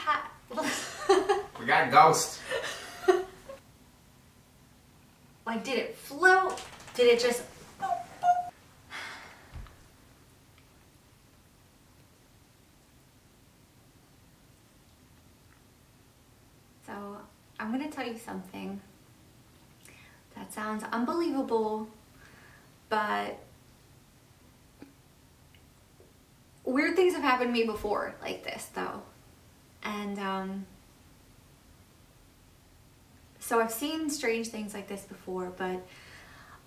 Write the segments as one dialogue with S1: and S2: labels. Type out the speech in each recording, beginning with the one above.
S1: had.
S2: We got a ghost.
S1: like, did it float? Did it just. So, I'm gonna tell you something that sounds unbelievable, but weird things have happened to me before like this though. And um, so I've seen strange things like this before, but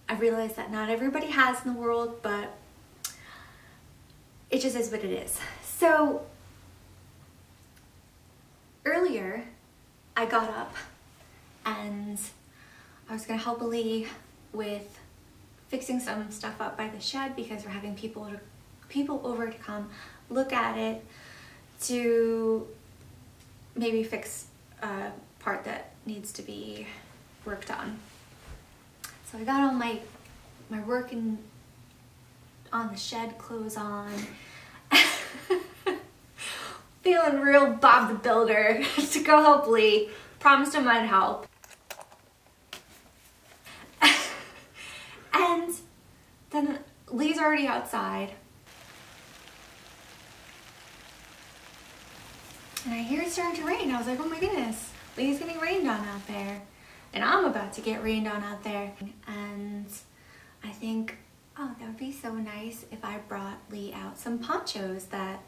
S1: I realize that not everybody has in the world, but it just is what it is. So earlier, I got up and I was gonna help Ali with fixing some stuff up by the shed because we're having people people over to come look at it to maybe fix a part that needs to be worked on. So I got all my my working on the shed clothes on. Feeling real Bob the Builder to go help Lee. Promised him I'd help. and then Lee's already outside. And I hear it starting to rain. I was like, oh my goodness, Lee's getting rained on out there. And I'm about to get rained on out there. And I think, oh, that would be so nice if I brought Lee out some ponchos that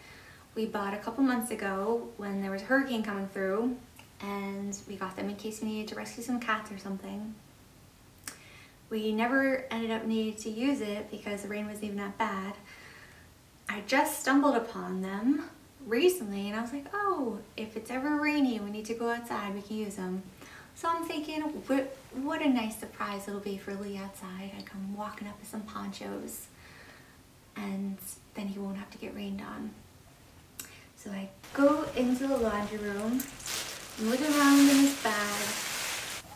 S1: we bought a couple months ago when there was a hurricane coming through. And we got them in case we needed to rescue some cats or something. We never ended up needing to use it because the rain wasn't even that bad. I just stumbled upon them recently and I was like, oh, if it's ever rainy we need to go outside, we can use them. So I'm thinking, what, what a nice surprise it'll be for Lee outside. I come walking up with some ponchos and then he won't have to get rained on. So I go into the laundry room, looking around in this bag.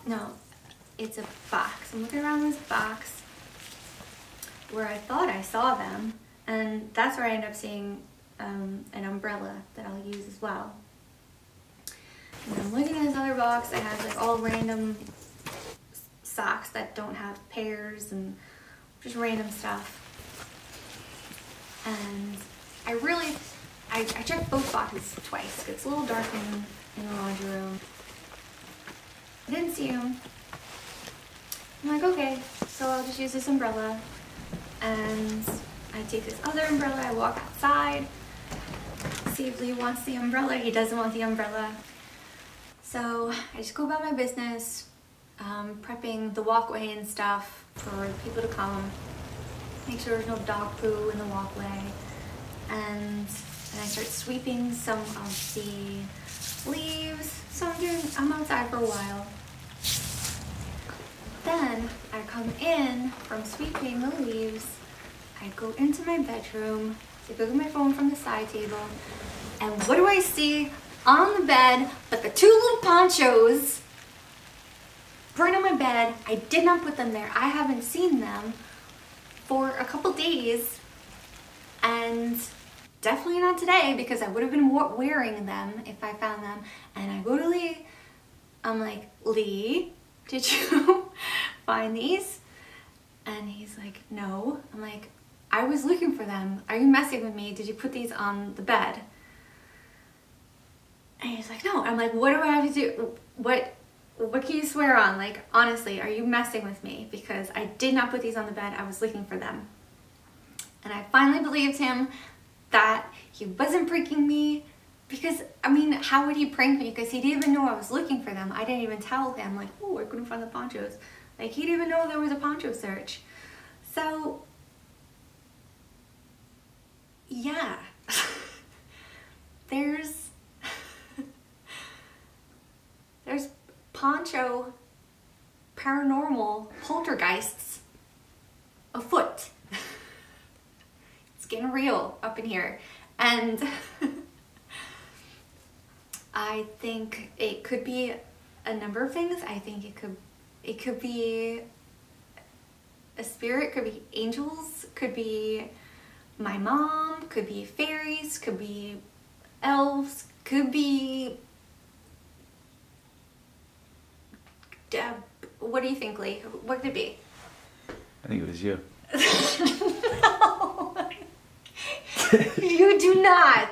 S1: No, it's a box. I'm looking around this box where I thought I saw them and that's where I end up seeing um, an umbrella that I'll use as well. And I'm looking at this other box. I have like all random socks that don't have pairs and just random stuff. And I really, I, I checked both boxes twice. It's a little dark in, in the laundry room. I didn't see them. I'm like, okay, so I'll just use this umbrella. And I take this other umbrella, I walk outside, Lee wants the umbrella. He doesn't want the umbrella. So I just go about my business, um, prepping the walkway and stuff for people to come. Make sure there's no dog poo in the walkway. And then I start sweeping some of the leaves. So I'm doing, I'm outside for a while. Then I come in from sweeping the leaves. I go into my bedroom, look at my phone from the side table, and what do I see on the bed but the two little ponchos right on my bed. I did not put them there. I haven't seen them for a couple days and definitely not today because I would have been wearing them if I found them. And I go to Lee, I'm like, Lee, did you find these? And he's like, no. I'm like, I was looking for them. Are you messing with me? Did you put these on the bed? And he's like, no. I'm like, what do I have to do? What, what can you swear on? Like, honestly, are you messing with me? Because I did not put these on the bed. I was looking for them. And I finally believed him that he wasn't pranking me because, I mean, how would he prank me? Because he didn't even know I was looking for them. I didn't even tell him, like, oh, I couldn't find the ponchos. Like, he didn't even know there was a poncho search. So, yeah. There's there's poncho paranormal poltergeists afoot. it's getting real up in here. And I think it could be a number of things. I think it could it could be a spirit, could be angels, could be my mom, could be fairies, could be elves, could be. Uh, what do you think, Lee? What could it be?
S3: I think it was you.
S1: no. you do not.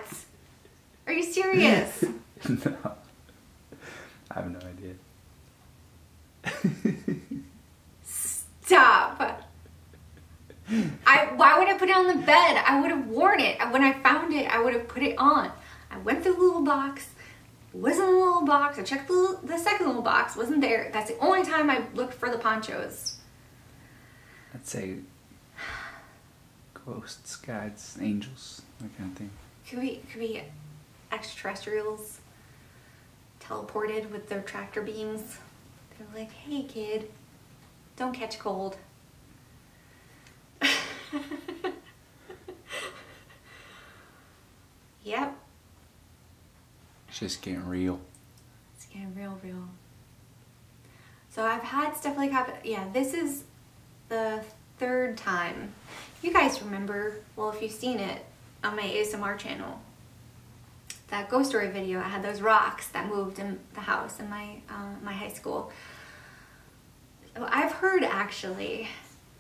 S1: Are you serious?
S3: no. I have no idea.
S1: Stop. I why would I put it on the bed? I would have worn it. When I found it, I would have put it on. I went through the little box. Wasn't in the little box. I checked the, the second little box. Wasn't there. That's the only time I looked for the ponchos.
S3: I'd say ghosts, gods, angels, that kind of thing.
S1: Could be could be extraterrestrials teleported with their tractor beams. They're like, hey kid, don't catch cold. yep,
S3: It's just getting real.
S1: it's getting real, real. So I've had stuff like happen. Yeah, this is the third time. You guys remember? Well, if you've seen it on my ASMR channel, that ghost story video. I had those rocks that moved in the house in my uh, my high school. I've heard actually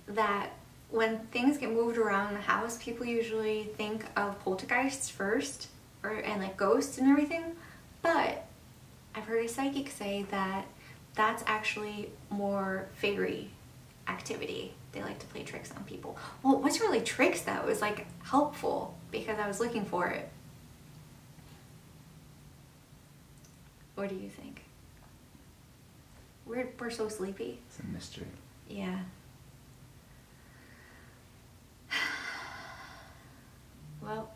S1: that when things get moved around the house, people usually think of poltergeists first, or and like ghosts and everything. But I've heard a psychic say that that's actually more fairy activity. They like to play tricks on people. Well, wasn't really tricks though. Was like helpful because I was looking for it. What do you think? We're, we're so sleepy.
S3: It's a mystery.
S1: Yeah. Well,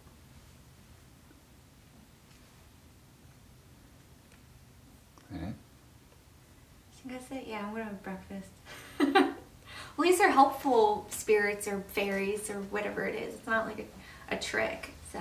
S3: Alright.
S1: I think that's it. Yeah, I'm gonna have breakfast. Well, these are helpful spirits or fairies or whatever it is. It's not like a, a trick. So